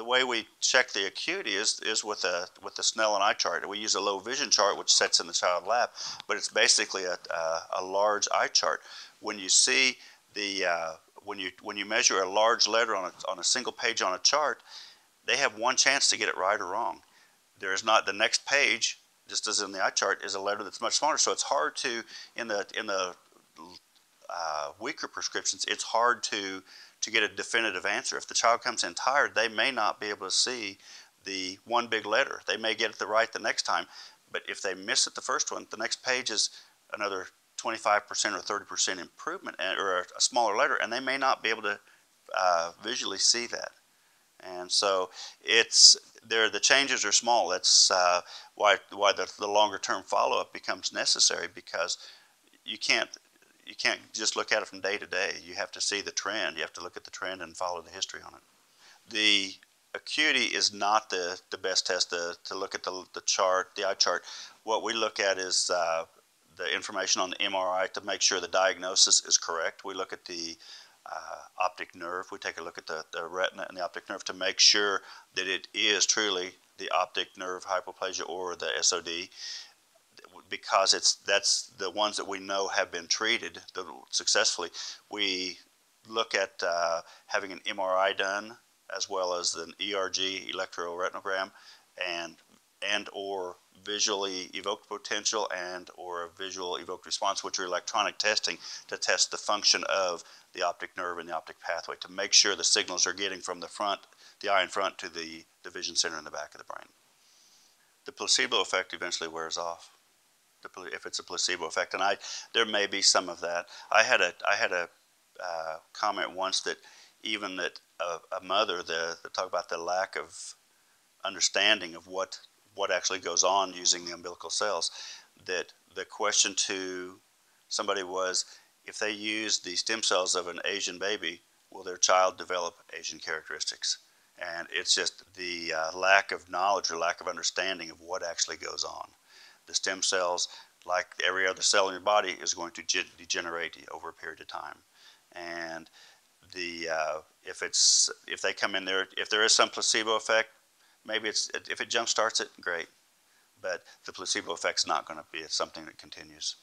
the way we check the acuity is, is with a with the Snellen eye chart. We use a low vision chart which sets in the child lap, but it's basically a, a, a large eye chart. When you see the uh, when you when you measure a large letter on a, on a single page on a chart, they have one chance to get it right or wrong. There is not the next page, just as in the eye chart, is a letter that's much smaller. So it's hard to in the in the uh, weaker prescriptions. It's hard to to get a definitive answer. If the child comes in tired, they may not be able to see the one big letter. They may get it the right the next time, but if they miss it the first one, the next page is another 25% or 30% improvement or a, smaller letter, and they may not be able to uh, visually see that. And so it's there. The changes are small. That's uh, why why the, the longer term follow up becomes necessary because you can't you can't just look at it from day to day. You have to see the trend. You have to look at the trend and follow the history on it. The acuity is not the, the best test to, to look at the, the chart, the eye chart. What we look at is uh, the information on the MRI to make sure the diagnosis is correct. We look at the uh, optic nerve. We take a look at the, the retina and the optic nerve to make sure that it is truly the optic nerve hypoplasia or the SOD because it's that's the ones that we know have been treated successfully. We look at uh, having an MRI done as well as an ERG electroretinogram and and or visually evoked potential and or a visual evoked response which are electronic testing to test the function of the optic nerve and the optic pathway to make sure the signals are getting from the front the eye in front to the, the vision center in the back of the brain. The placebo effect eventually wears off if it's a placebo effect, and I there may be some of that. I had a I had a uh, comment once that even that a, a mother the, the talk about the lack of understanding of what what actually goes on using the umbilical cells. That the question to somebody was if they use the stem cells of an Asian baby, will their child develop Asian characteristics? And it's just the uh, lack of knowledge or lack of understanding of what actually goes on the stem cells, like every other cell in your body, is going to degenerate over a period of time. And the uh, if it's if they come in there, if there is some placebo effect, maybe it's if it jump starts it, great. But the placebo effect's not going to be it's something that continues.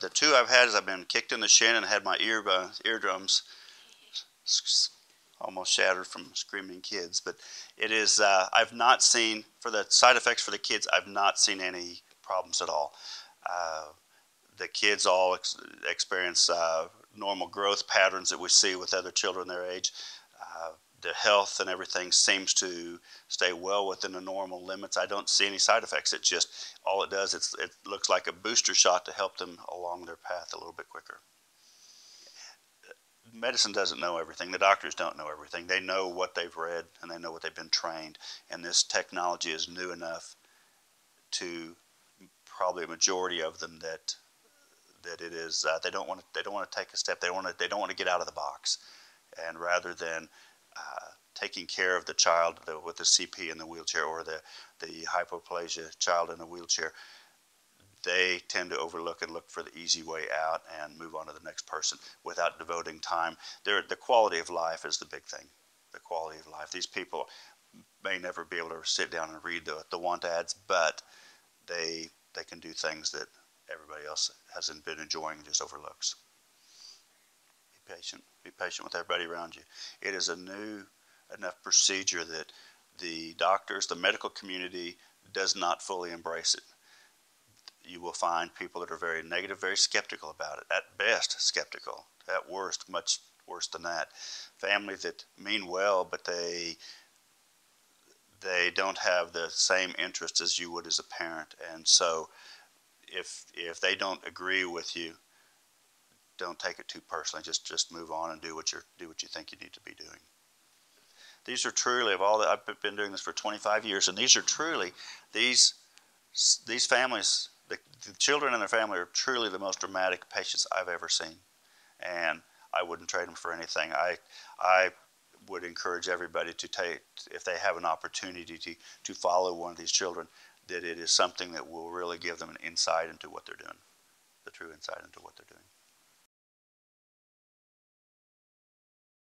The two I've had is I've been kicked in the shin and had my ear uh, eardrums almost shattered from screaming kids. But it is uh, I've not seen for the side effects for the kids. I've not seen any problems at all. Uh, the kids all ex experience uh, normal growth patterns that we see with other children their age. Uh, the health and everything seems to stay well within the normal limits. I don't see any side effects. It just all it does it's, it looks like a booster shot to help them along their path a little bit quicker. Medicine doesn't know everything. The doctors don't know everything. They know what they've read and they know what they've been trained. And this technology is new enough to probably a majority of them that that it is uh, they don't want to they don't want to take a step they want to they don't want to get out of the box and rather than uh, taking care of the child with the CP in the wheelchair or the the hypoplasia child in the wheelchair they tend to overlook and look for the easy way out and move on to the next person without devoting time. They're, the quality of life is the big thing. The quality of life. These people may never be able to sit down and read the, the want ads, but they they can do things that everybody else hasn't been enjoying and just overlooks. Be patient. Be patient with everybody around you. It is a new enough procedure that the doctors, the medical community does not fully embrace it. You will find people that are very negative, very skeptical about it. At best, skeptical. At worst, much worse than that. Families that mean well, but they they don't have the same interest as you would as a parent. And so if if they don't agree with you, don't take it too personally. Just just move on and do what you do what you think you need to be doing. These are truly of all that I've been doing this for 25 years, and these are truly these these families, the, the children and their family are truly the most dramatic patients I've ever seen, and I wouldn't trade them for anything. I I would encourage everybody to take, if they have an opportunity to, to follow one of these children, that it is something that will really give them an insight into what they're doing, the true insight into what they're doing.